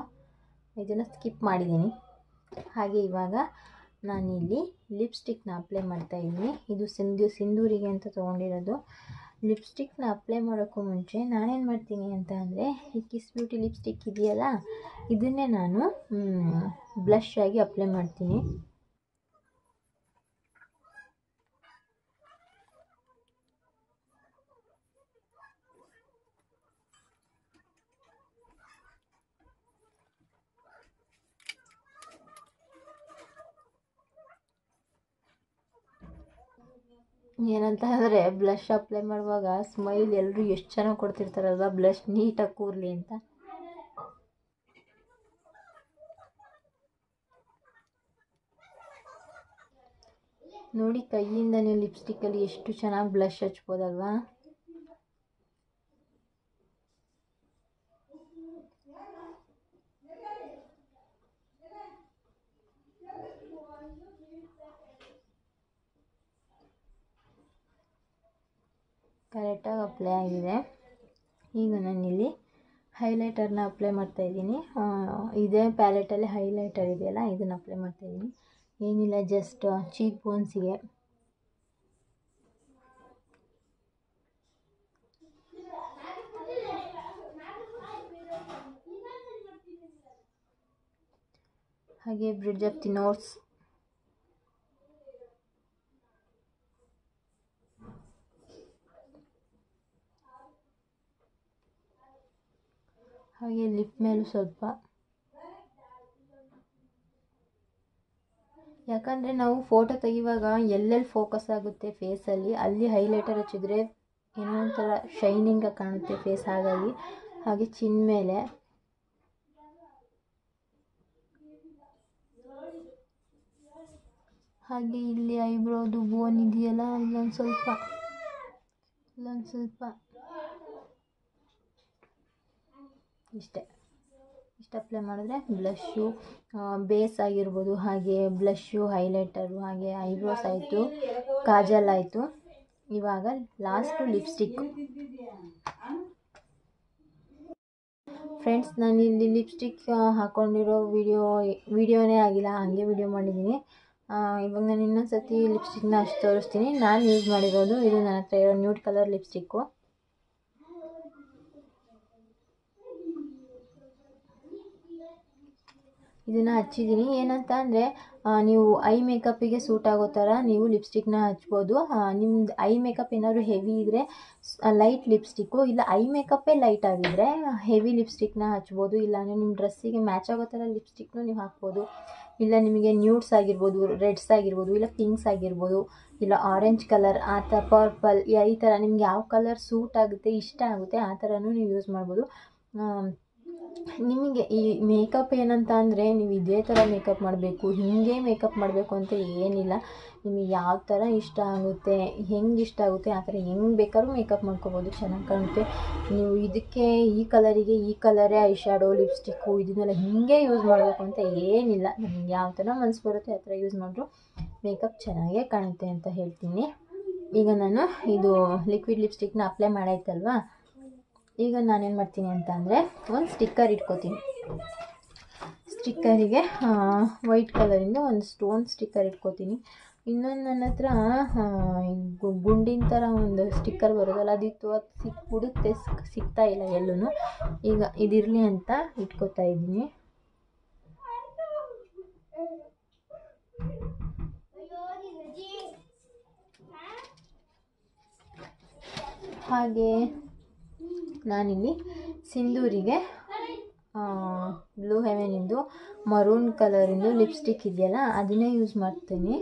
ಇದನ್ನು ಸ್ಕಿಪ್ ಮಾಡಿದ್ದೀನಿ ಹಾಗೆ ಇವಾಗ ನಾನಿಲ್ಲಿ ಲಿಪ್ಸ್ಟಿಕ್ನ ಅಪ್ಲೈ ಮಾಡ್ತಾಯಿದ್ದೀನಿ ಇದು ಸಿಂಧು ಸಿಂಧೂರಿಗೆ ಅಂತ ತೊಗೊಂಡಿರೋದು. ಲಿಪ್ಸ್ಟಿಕ್ನ ಅಪ್ಲೈ ಮಾಡೋಕ್ಕೂ ಮುಂಚೆ ನಾನೇನು ಮಾಡ್ತೀನಿ ಅಂತ ಅಂದರೆ, ಈ ಕಿಸ್ ಬ್ಯೂಟಿ ಲಿಪ್ಸ್ಟಿಕ್ ಇದೆಯಲ್ಲ, ಇದನ್ನೇ ನಾನು ಬ್ಲಷ್ ಆಗಿ ಅಪ್ಲೈ ಮಾಡ್ತೀನಿ. ಏನಂತ ಅಂದರೆ ಬ್ಲಷ್ ಅಪ್ಲೈ ಮಾಡುವಾಗ ಸ್ಮೈಲ್ ಎಲ್ಲರೂ ಎಷ್ಟು ಚೆನ್ನಾಗಿ ಕೊಡ್ತಿರ್ತಾರಲ್ವ ಬ್ಲಷ್ ನೀಟಾಗಿ ಕೂರಲಿ ಅಂತ. ನೋಡಿ ಕೈಯಿಂದನೇ ಲಿಪ್ಸ್ಟಿಕ್ಕಲ್ಲಿ ಎಷ್ಟು ಚೆನ್ನಾಗಿ ಬ್ಲಷ್ ಹಚ್ಬೋದಲ್ವಾ? ಕರೆಕ್ಟಾಗಿ ಅಪ್ಲೈ ಆಗಿದೆ. ಈಗ ನಾನಿಲ್ಲಿ ಹೈಲೈಟರ್ನ ಅಪ್ಲೈ ಮಾಡ್ತಾ ಇದ್ದೀನಿ. ಇದೇ ಪ್ಯಾಲೆಟಲ್ಲಿ ಹೈಲೈಟರ್ ಇದೆಯಲ್ಲ, ಇದನ್ನು ಅಪ್ಲೈ ಮಾಡ್ತಾ ಇದ್ದೀನಿ. ಏನಿಲ್ಲ, ಜಸ್ಟ್ ಚೀಕ್ ಬೋನ್ಸಿಗೆ. ಹಾಗೆ ಬ್ರಿಡ್ಜ್ ಆಫ್ ದಿ ನೋಟ್ಸ್ ಹಾಗೆ ಲಿಪ್ ಮೇಲೂ ಸ್ವಲ್ಪ. ಯಾಕಂದರೆ ನಾವು ಫೋಟೋ ತೆಗಿವಾಗ ಎಲ್ಲೆಲ್ಲಿ ಫೋಕಸ್ ಆಗುತ್ತೆ ಫೇಸಲ್ಲಿ ಅಲ್ಲಿ ಹೈಲೈಟರ್ ಹಚ್ಚಿದ್ರೆ ಏನೋ ಒಂಥರ ಶೈನಿಂಗಾಗಿ ಕಾಣುತ್ತೆ ಫೇಸ್ ಹಾಗಾಗಿ. ಹಾಗೆ ಚಿನ್ ಮೇಲೆ. ಹಾಗೆ ಇಲ್ಲಿ ಐಬ್ರೋದು ಬೋನ್ ಇದೆಯಲ್ಲ ಅಲ್ಲೊಂದು ಸ್ವಲ್ಪ ಅಲ್ಲೊಂದು ಸ್ವಲ್ಪ. ಇಷ್ಟೇ. ಇಷ್ಟು ಅಪ್ಲೈ ಮಾಡಿದ್ರೆ ಬ್ಲಷ್ಷು ಬೇಸ್ ಆಗಿರ್ಬೋದು, ಹಾಗೆ ಬ್ಲಷ್ಷು ಹೈಲೈಟರು, ಹಾಗೆ ಐಬ್ರೋಸ್ ಆಯಿತು, ಕಾಜಲ್ ಆಯಿತು. ಇವಾಗ ಲಾಸ್ಟು ಲಿಪ್ಸ್ಟಿಕ್ಕು ಫ್ರೆಂಡ್ಸ್ ನಾನು ಇಲ್ಲಿ ಲಿಪ್ಸ್ಟಿಕ್ ಹಾಕ್ಕೊಂಡಿರೋ ವಿಡಿಯೋ ವಿಡಿಯೋನೇ ಆಗಿಲ್ಲ, ಹಾಗೆ ವಿಡಿಯೋ ಮಾಡಿದ್ದೀನಿ. ಇವಾಗ ನಾನು ಇನ್ನೊಂದು ಸರ್ತಿ ಲಿಪ್ಸ್ಟಿಕ್ನ ಅಷ್ಟು ತೋರಿಸ್ತೀನಿ. ನಾನು ಯೂಸ್ ಮಾಡಿರೋದು ಇದು ನನ್ನ ಹತ್ರ ಇರೋ ನ್ಯೂಡ್ ಕಲರ್ ಲಿಪ್ಸ್ಟಿಕ್ಕು ಇದನ್ನು ಹಚ್ಚಿದ್ದೀನಿ. ಏನಂತ ಅಂದರೆ ನೀವು ಐ ಮೇಕಪ್ಪಿಗೆ ಸೂಟ್ ಆಗೋ ಥರ ನೀವು ಲಿಪ್ಸ್ಟಿಕ್ನ ಹಚ್ಬೋದು. ನಿಮ್ದು ಐ ಮೇಕಪ್ ಏನಾದರೂ ಹೆವಿ ಇದ್ದರೆ ಲೈಟ್ ಲಿಪ್ಸ್ಟಿಕ್ಕು ಇಲ್ಲ ಐ ಮೇಕಪ್ಪೇ ಲೈಟ್ ಆಗಿದ್ದರೆ ಹೆವಿ ಲಿಪ್ಸ್ಟಿಕ್ನ ಹಚ್ಬೋದು. ಇಲ್ಲ ನಿಮ್ಮ ಡ್ರೆಸ್ಸಿಗೆ ಮ್ಯಾಚ್ ಆಗೋ ಥರ ಲಿಪ್ಸ್ಟಿಕ್ನೂ ನೀವು ಹಾಕ್ಬೋದು. ಇಲ್ಲ ನಿಮಗೆ ನ್ಯೂಡ್ಸ್ ಆಗಿರ್ಬೋದು ರೆಡ್ಸ್ ಆಗಿರ್ಬೋದು, ಇಲ್ಲ ಪಿಂಕ್ಸ್ ಆಗಿರ್ಬೋದು, ಇಲ್ಲ ಆರೆಂಜ್ ಕಲರ್ ಆ ಥರ ಪರ್ಪಲ್ ಈ ಥರ ನಿಮ್ಗೆ ಯಾವ ಕಲರ್ ಸೂಟ್ ಆಗುತ್ತೆ, ಇಷ್ಟ ಆಗುತ್ತೆ, ಆ ಥರನೂ ನೀವು ಯೂಸ್ ಮಾಡ್ಬೋದು. ನಿಮಗೆ ಈ ಮೇಕಪ್ ಏನಂತ ಅಂದರೆ ನೀವು ಇದೇ ಥರ ಮೇಕಪ್ ಮಾಡಬೇಕು, ಹೀಗೆ ಮೇಕಪ್ ಮಾಡಬೇಕು ಅಂತ ಏನಿಲ್ಲ. ನಿಮಗೆ ಯಾವ ಥರ ಇಷ್ಟ ಆಗುತ್ತೆ, ಹೆಂಗೆ ಇಷ್ಟ ಆಗುತ್ತೆ, ಆ ಥರ ಹೆಂಗೆ ಬೇಕಾದ್ರೂ ಮೇಕಪ್ ಮಾಡ್ಕೋಬೋದು, ಚೆನ್ನಾಗಿ ಕಾಣುತ್ತೆ. ನೀವು ಇದಕ್ಕೆ ಈ ಕಲರಿಗೆ ಈ ಕಲರೇ ಐ ಶ್ಯಾಡೋ ಲಿಪ್ಸ್ಟಿಕ್ಕು ಇದನ್ನೆಲ್ಲ ಹೀಗೆ ಯೂಸ್ ಮಾಡಬೇಕು ಅಂತ ಏನಿಲ್ಲ. ನಿಮಗೆ ಯಾವ ಥರ ಮನಸ್ಸು ಬರುತ್ತೆ ಆ ಥರ ಯೂಸ್ ಮಾಡಿದ್ರು ಮೇಕಪ್ ಚೆನ್ನಾಗೇ ಕಾಣುತ್ತೆ ಅಂತ ಹೇಳ್ತೀನಿ. ಈಗ ನಾನು ಇದು ಲಿಕ್ವಿಡ್ ಲಿಪ್ಸ್ಟಿಕ್ನ ಅಪ್ಲೈ ಮಾಡಾಯ್ತಲ್ವಾ ಈಗ ನಾನೇನು ಮಾಡ್ತೀನಿ ಅಂತ ಅಂದರೆ ಒಂದು ಸ್ಟಿಕ್ಕರ್ ಇಟ್ಕೋತೀನಿ. ಸ್ಟಿಕ್ಕರಿಗೆ ವೈಟ್ ಕಲರಿಂದ ಒಂದು ಸ್ಟೋನ್ ಸ್ಟಿಕ್ಕರ್ ಇಟ್ಕೋತೀನಿ. ಇನ್ನೊಂದು ನನ್ನ ಹತ್ರ ಗುಂಡಿನ ಥರ ಒಂದು ಸ್ಟಿಕ್ಕರ್ ಬರೋದಲ್ಲ ಅದಿತ್ತು ಅದು ಸಿಕ್, ಸಿಗ್ತಾ ಇಲ್ಲ ಎಲ್ಲೂ ಈಗ ಇದಿರಲಿ ಅಂತ ಇಟ್ಕೋತಾ ಇದ್ದೀನಿ. ಹಾಗೆ ನಾನಿಲ್ಲಿ ಸಿಂಧೂರಿಗೆ ಬ್ಲೂ ಹೆವೆನಿಂದು ಮರೂನ್ ಕಲರಿಂದು ಲಿಪ್ಸ್ಟಿಕ್ ಇದೆಯಲ್ಲ, ಅದನ್ನೇ ಯೂಸ್ ಮಾಡ್ತೀನಿ.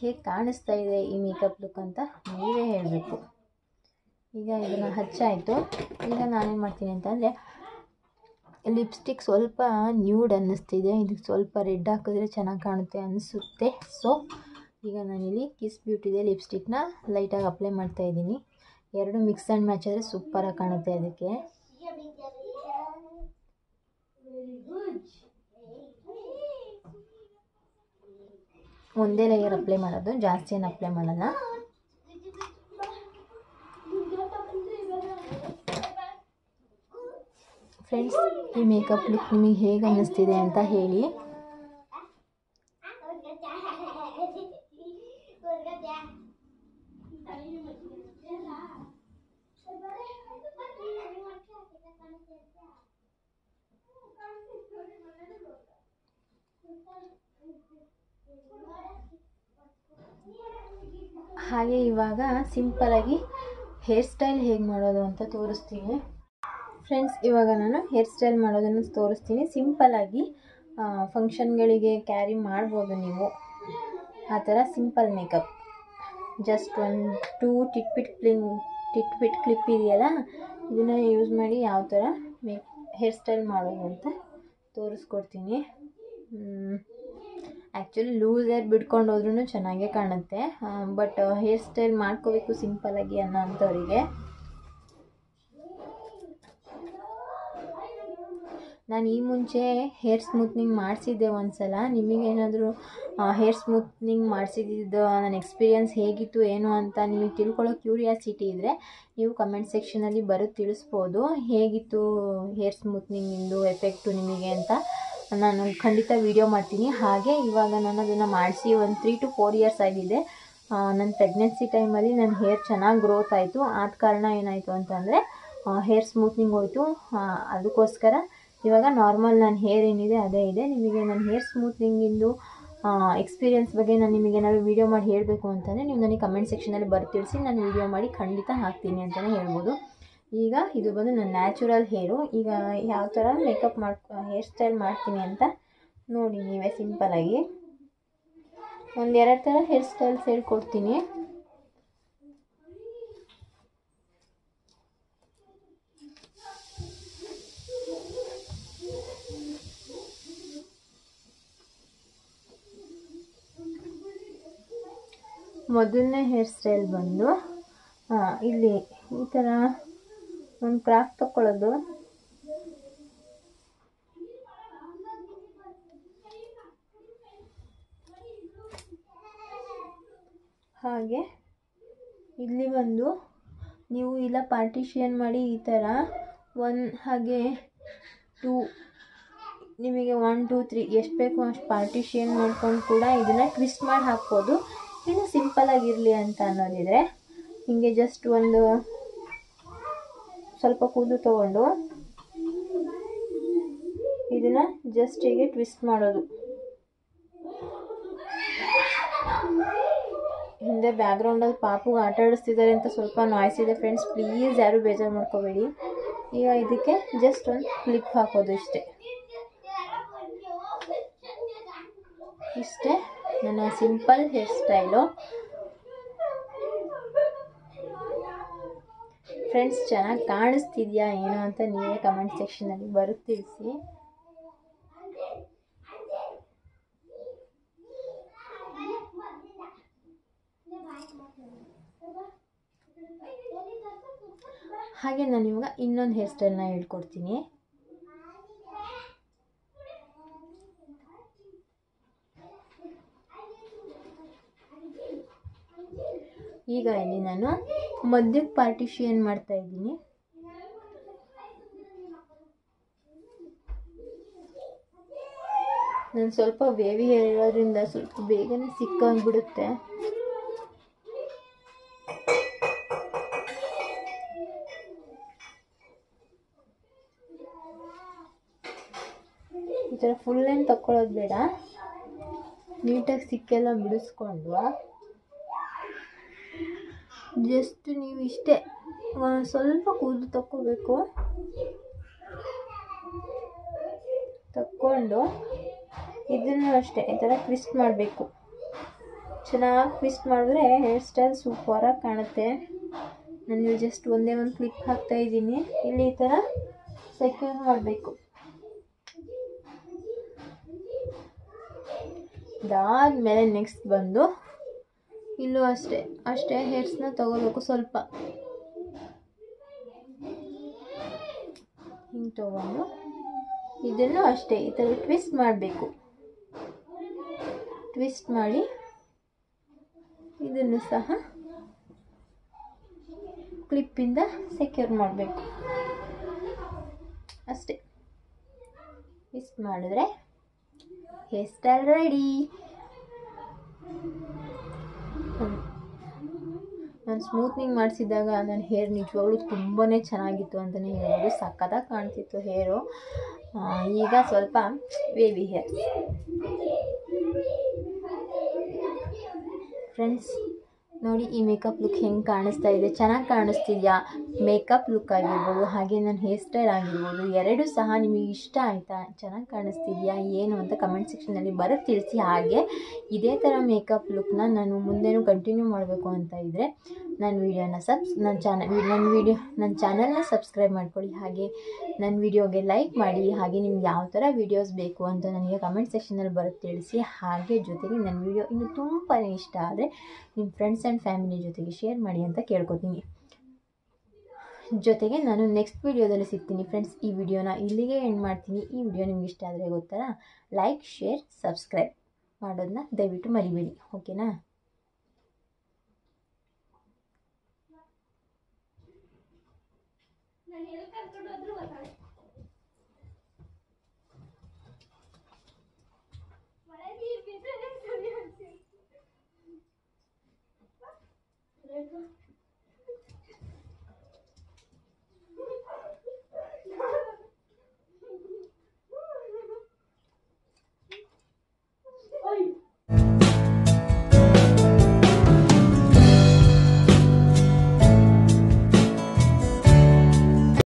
ಹೇಗೆ ಕಾಣಿಸ್ತಾ ಇದೆ ಈ ಮೇಕಪ್ ಲುಕ್ ಅಂತ ನೀವೇ ಹೇಳಬೇಕು. ಈಗ ಇದನ್ನು ಹಚ್ಚಾಯಿತು. ಈಗ ನಾನೇನು ಮಾಡ್ತೀನಿ ಅಂತಂದರೆ ಲಿಪ್ಸ್ಟಿಕ್ ಸ್ವಲ್ಪ ನ್ಯೂಡ್ ಅನ್ನಿಸ್ತಿದೆ. ಇದಕ್ಕೆ ಸ್ವಲ್ಪ ರೆಡ್ ಹಾಕಿದ್ರೆ ಚೆನ್ನಾಗಿ ಕಾಣುತ್ತೆ ಅನಿಸುತ್ತೆ. ಸೊ ಈಗ ನಾನಿಲ್ಲಿ ಕಿಸ್ ಬ್ಯೂಟಿದೆ ಲಿಪ್ಸ್ಟಿಕ್ನ ಲೈಟಾಗಿ ಅಪ್ಲೈ ಮಾಡ್ತಾ ಇದ್ದೀನಿ. ಎರಡು ಮಿಕ್ಸ್ ಆ್ಯಂಡ್ ಮ್ಯಾಚ್ ಆದರೆ ಸೂಪರಾಗಿ ಕಾಣುತ್ತೆ ಅದಕ್ಕೆ. ಒಂದೇ ಲೇಯರ್ ಅಪ್ಲೈ ಮಾಡೋದು, ಜಾಸ್ತಿ ಏನು ಅಪ್ಲೈ ಮಾಡಲ್ಲ. ಫ್ರೆಂಡ್ಸ್ ಈ ಮೇಕಪ್ ಲುಕ್ ನಿಮಗೆ ಹೇಗೆ ಅನ್ನಿಸ್ತಿದೆ ಅಂತ ಹೇಳಿ. ಹಾಗೆ ಇವಾಗ ಆಗಿ ಹೇರ್ ಸ್ಟೈಲ್ ಹೇಗೆ ಮಾಡೋದು ಅಂತ ತೋರಿಸ್ತೀನಿ. ಫ್ರೆಂಡ್ಸ್, ಇವಾಗ ನಾನು ಹೇರ್ ಸ್ಟೈಲ್ ಮಾಡೋದನ್ನು ತೋರಿಸ್ತೀನಿ. ಸಿಂಪಲಾಗಿ ಫಂಕ್ಷನ್ಗಳಿಗೆ ಕ್ಯಾರಿ ಮಾಡ್ಬೋದು ನೀವು. ಆ ಥರ ಸಿಂಪಲ್ ಮೇಕಪ್ ಜಸ್ಟ್ ಒಂದು ಟೂ ಟಿಟ್ ಪಿಟ್ ಕ್ಲಿಂಗ್ ಟಿಟ್ ಪಿಟ್ ಕ್ಲಿಪ್ ಇದೆಯಲ್ಲ, ಇದನ್ನು ಯೂಸ್ ಮಾಡಿ ಯಾವ ಥರ ಮೇಕ್ ಹೇರ್ ಸ್ಟೈಲ್ ಮಾಡೋದು ಅಂತ ತೋರಿಸ್ಕೊಡ್ತೀನಿ. ಆ್ಯಕ್ಚುಲಿ ಲೂಸ್ ಹೇರ್ ಬಿಡ್ಕೊಂಡು ಹೋದ್ರೂ ಚೆನ್ನಾಗೇ ಕಾಣುತ್ತೆ. ಬಟ್ ಹೇರ್ ಸ್ಟೈಲ್ ಮಾಡ್ಕೋಬೇಕು ಸಿಂಪಲಾಗಿ ಅನ್ನೋ ಅಂಥವರಿಗೆ. ನಾನು ಈ ಮುಂಚೆ ಹೇರ್ ಸ್ಮೂತ್ನಿಂಗ್ ಮಾಡಿಸಿದ್ದೆ ಒಂದು ಸಲ ನಿಮಗೇನಾದರೂ ಹೇರ್ ಸ್ಮೂತ್ನಿಂಗ್ ಮಾಡಿಸಿದ್ದು ನನ್ನ ಎಕ್ಸ್ಪೀರಿಯನ್ಸ್ ಹೇಗಿತ್ತು, ಏನು ಅಂತ ನೀವು ತಿಳ್ಕೊಳ್ಳೋ ಕ್ಯೂರಿಯಾಸಿಟಿ ಇದ್ದರೆ ನೀವು ಕಮೆಂಟ್ ಸೆಕ್ಷನಲ್ಲಿ ಬರೋದು ತಿಳಿಸ್ಬೋದು. ಹೇಗಿತ್ತು ಹೇರ್ ಸ್ಮೂತ್ನಿಂಗಿಂದು ಎಫೆಕ್ಟು ನಿಮಗೆ ಅಂತ ನಾನು ಖಂಡಿತ ವೀಡಿಯೋ ಮಾಡ್ತೀನಿ. ಹಾಗೆ ಇವಾಗ ನಾನು ಅದನ್ನು ಮಾಡಿಸಿ ಒಂದು ತ್ರೀ ಟು ಫೋರ್ ಇಯರ್ಸ್ ಆಗಿದೆ. ನನ್ನ ಪ್ರೆಗ್ನೆನ್ಸಿ ಟೈಮಲ್ಲಿ ನನ್ನ ಹೇರ್ ಚೆನ್ನಾಗಿ ಗ್ರೋತ್ ಆಯಿತು. ಆದ ಕಾರಣ ಏನಾಯಿತು ಅಂತಂದರೆ ಹೇರ್ ಸ್ಮೂತ್ನಿಂಗ್ ಹೋಯಿತು. ಅದಕ್ಕೋಸ್ಕರ ಇವಾಗ ನಾರ್ಮಲ್ ನನ್ನ ಹೇರ್ ಏನಿದೆ ಅದೇ ಇದೆ. ನಿಮಗೆ ನನ್ನ ಹೇರ್ ಸ್ಮೂತ್ನಿಂಗಿಂದು ಎಕ್ಸ್ಪೀರಿಯನ್ಸ್ ಬಗ್ಗೆ ನಾನು ನಿಮಗೆ ಏನಾದರೂ ವೀಡಿಯೋ ಮಾಡಿ ಹೇಳಬೇಕು ಅಂತಂದರೆ ನೀವು ನನಗೆ ಕಮೆಂಟ್ ಸೆಕ್ಷನಲ್ಲಿ ಬರ್ತಿಳಿಸಿ ನಾನು ವೀಡಿಯೋ ಮಾಡಿ ಖಂಡಿತ ಹಾಕ್ತೀನಿ ಅಂತಲೇ ಹೇಳ್ಬೋದು. ಈಗ ಇದು ಬಂದು ನನ್ನ ನ್ಯಾಚುರಲ್ ಹೇರು ಈಗ ಯಾವ ಥರ ಮೇಕಪ್ ಮಾಡ್ಕೊ ಹೇರ್ ಸ್ಟೈಲ್ ಮಾಡ್ತೀನಿ ಅಂತ ನೋಡಿ ನೀವೇ ಸಿಂಪಲಾಗಿ ಒಂದು ಎರಡು ಥರ ಹೇರ್ ಸ್ಟೈಲ್ಸ್ ಹೇಳ್ಕೊಡ್ತೀನಿ ಮೊದಲನೇ ಹೇರ್ ಸ್ಟೈಲ್ ಬಂದು ಇಲ್ಲಿ ಈ ಥರ ಒಂದು ಕ್ರಾಕ್ ತಗೊಳ್ಳೋದು ಹಾಗೆ ಇಲ್ಲಿ ಬಂದು ನೀವು ಇಲ್ಲ ಪಾರ್ಟಿಷಿಯನ್ ಮಾಡಿ ಈ ಥರ ಒನ್ ಹಾಗೆ ಟೂ, ನಿಮಗೆ ಒನ್, ಟೂ, ತ್ರೀ, ಎಷ್ಟು ಬೇಕೋ ಅಷ್ಟು ಪಾರ್ಟಿಷಿಯನ್ ಮಾಡ್ಕೊಂಡು ಕೂಡ ಇದನ್ನು ಟ್ವಿಸ್ಟ್ ಮಾಡಿ ಹಾಕ್ಬೋದು. ಇನ್ನು ಸಿಂಪಲಾಗಿರಲಿ ಅಂತ ಅನ್ನೋದಿದ್ರೆ, ಹಿಂಗೆ ಜಸ್ಟ್ ಒಂದು ಸ್ವಲ್ಪ ಕೂದಲು ತೊಗೊಂಡು ಇದನ್ನು ಜಸ್ಟ್ ಹೀಗೆ ಟ್ವಿಸ್ಟ್ ಮಾಡೋದು. ಹಿಂದೆ ಬ್ಯಾಕ್ಗ್ರೌಂಡಲ್ಲಿ ಪಾಪುಗೆ ಆಟ ಆಡಿಸ್ತಿದ್ದಾರೆ ಅಂತ ಸ್ವಲ್ಪ ನಾಯ್ಸ್ ಇದೆ ಫ್ರೆಂಡ್ಸ್ ಪ್ಲೀಸ್ ಯಾರು ಬೇಜಾರು ಮಾಡ್ಕೋಬೇಡಿ. ಈಗ ಇದಕ್ಕೆ ಜಸ್ಟ್ ಒಂದು ಕ್ಲಿಪ್ ಹಾಕೋದು ಇಷ್ಟೇ. ಇಷ್ಟೇ. ನನ್ನ ಸಿಂಪಲ್ ಹೇರ್ ಸ್ಟೈಲು. ಫ್ರೆಂಡ್ಸ್ ಚೆನ್ನಾಗಿ ಕಾಣಿಸ್ತಿದ್ಯಾ ಏನು ಅಂತ ನೀವೇ ಕಮೆಂಟ್ ಸೆಕ್ಷನಲ್ಲಿ ಬರುತ್ತೆ ತಿಳಿಸಿ ಹಾಗೆ ನಾನು ಇವಾಗ ಇನ್ನೊಂದು ಹೇರ್ ಸ್ಟೈಲ್ನ ಹೇಳ್ಕೊಡ್ತೀನಿ. ಈಗ ಇಲ್ಲಿ ನಾನು ಮಧ್ಯಕ್ಕೆ ಪಾರ್ಟಿಷಿಯನ್ ಮಾಡ್ತಾ ಇದ್ದೀನಿ. ನಾನು ಸ್ವಲ್ಪ ಬೇವಿ ಹೇಳೋದ್ರಿಂದ ಸ್ವಲ್ಪ ಬೇಗನೆ ಸಿಕ್ಕಾಗ್ಬಿಡುತ್ತೆ. ಈ ಥರ ಫುಲ್ ಏನು ತಕ್ಕೊಳ್ಳೋದು ಬೇಡ. ನೀಟಾಗಿ ಸಿಕ್ಕೆಲ್ಲ ಬಿಡಿಸ್ಕೊಂಡು. ಜಸ್ಟ್ ನೀವು ಇಷ್ಟೇ ಸ್ವಲ್ಪ ಕೂದಲು ತಕ್ಕೋಬೇಕು ತಕ್ಕೊಂಡು ಇದನ್ನು ಅಷ್ಟೇ ಈ ಥರ ಟ್ವಿಸ್ಟ್ ಮಾಡಬೇಕು ಚೆನ್ನಾಗಿ ಟ್ವಿಸ್ಟ್ ಮಾಡಿದ್ರೆ ಹೇರ್ ಸ್ಟೈಲ್ ಸೂಪರಾಗಿ ಕಾಣುತ್ತೆ. ನಾನು ಜಸ್ಟ್ ಒಂದೇ ಒಂದು ಕ್ಲಿಪ್ ಹಾಕ್ತಾ ಇದ್ದೀನಿ. ಇಲ್ಲಿ ಈ ಥರ ಸೆಕ್ಯೂರ್ ಮಾಡಬೇಕು ಇದಾದಮೇಲೆ ನೆಕ್ಸ್ಟ್ ಬಂದು ಇಲ್ಲೂ ಅಷ್ಟೇ. ಅಷ್ಟೇ ಹೇರ್ಸ್ನ ತಗೋಬೇಕು ಸ್ವಲ್ಪ. ಹಿಂಗೆ ತಗೊಂಡು ಇದನ್ನು ಅಷ್ಟೇ, ಈ ಥರ ಟ್ವಿಸ್ಟ್ ಮಾಡಬೇಕು. ಟ್ವಿಸ್ಟ್ ಮಾಡಿ ಇದನ್ನು ಸಹ ಕ್ಲಿಪ್ಪಿಂದ ಸೆಕ್ಯೂರ್ ಮಾಡಬೇಕು. ಅಷ್ಟೇ. ಟ್ವಿಸ್ಟ್ ಮಾಡಿದ್ರೆ ಹೇರ್ ಸ್ಟೈಲ್ ರೆಡಿ ನಾನು ಸ್ಮೂತ್ನಿಂಗ್ ಮಾಡಿಸಿದಾಗ ನನ್ನ ಹೇರ್ ನಿಜವಾಗ್ಲೂ ತುಂಬಾ ಚೆನ್ನಾಗಿತ್ತು ಅಂತಲೇ ಹೇಳ್ಬೋದು. ಸಕ್ಕತ್ತಾಗಿ ಕಾಣ್ತಿತ್ತು ಹೇರು ಈಗ ಸ್ವಲ್ಪ ವೇವಿ ಹೇರ್ ಫ್ರೆಂಡ್ಸ್ ನೋಡಿ, ಈ ಮೇಕಪ್ ಲುಕ್ ಹೆಂಗೆ ಕಾಣಿಸ್ತಾ ಇದೆ? ಚೆನ್ನಾಗಿ ಕಾಣಿಸ್ತಿದ್ಯಾ? ಮೇಕಪ್ ಲುಕ್ ಆಗಿರ್ಬೋದು, ಹಾಗೆ ನನ್ನ ಹೇರ್ ಸ್ಟೈಲ್ ಆಗಿರ್ಬೋದು, ಎರಡೂ ಸಹ ನಿಮಗೆ ಇಷ್ಟ ಆಯಿತಾ? ಚೆನ್ನಾಗಿ ಕಾಣಿಸ್ತಿದ್ಯಾ? ಏನು ಅಂತ ಕಮೆಂಟ್ ಸೆಕ್ಷನಲ್ಲಿ ಬರೋದು ತಿಳಿಸಿ. ಹಾಗೆ ಇದೇ ಥರ ಮೇಕಪ್ ಲುಕ್ನ ನಾನು ಮುಂದೆನೂ ಕಂಟಿನ್ಯೂ ಮಾಡಬೇಕು ಅಂತ ಇದ್ದರೆ ನನ್ನ ವೀಡಿಯೋನ ಸಬ್ಸ್, ನನ್ನ ಚಾನಲ್ ನನ್ನ ವೀಡಿಯೋ, ನನ್ನ ಚಾನಲ್ನ ಸಬ್ಸ್ಕ್ರೈಬ್ ಮಾಡ್ಕೊಳ್ಳಿ. ಹಾಗೆ ನನ್ನ ವೀಡಿಯೋಗೆ ಲೈಕ್ ಮಾಡಿ, ಹಾಗೆ ನಿಮ್ಗೆ ಯಾವ ಥರ ವೀಡಿಯೋಸ್ ಬೇಕು ಅಂತ ನನಗೆ ಕಮೆಂಟ್ ಸೆಕ್ಷನಲ್ಲಿ ಬರುತ್ತೆ ತಿಳಿಸಿ. ಹಾಗೆ ಜೊತೆಗೆ ನನ್ನ ವೀಡಿಯೋ ಇನ್ನು ತುಂಬಾ ಇಷ್ಟ ಆದರೆ ನಿಮ್ಮ ಫ್ರೆಂಡ್ಸ್ ಆ್ಯಂಡ್ ಫ್ಯಾಮಿಲಿ ಜೊತೆಗೆ ಶೇರ್ ಮಾಡಿ ಅಂತ ಕೇಳ್ಕೊತೀನಿ. ಜೊತೆಗೆ ನಾನು ನೆಕ್ಸ್ಟ್ ವೀಡಿಯೋದಲ್ಲಿ ಸಿಗ್ತೀನಿ ಫ್ರೆಂಡ್ಸ್ ಈ ವಿಡಿಯೋನ ಇಲ್ಲಿಗೆ ಎಂಡ್ ಮಾಡ್ತೀನಿ. ಈ ವಿಡಿಯೋ ನಿಮ್ಗೆ ಇಷ್ಟ ಆದರೆ ಗೊತ್ತಲ್ಲ? ಲೈಕ್ ಶೇರ್ ಸಬ್ಸ್ಕ್ರೈಬ್ ಮಾಡೋದನ್ನ ದಯವಿಟ್ಟು ಮರಿಬೇಡಿ. ಓಕೆನಾ Ay.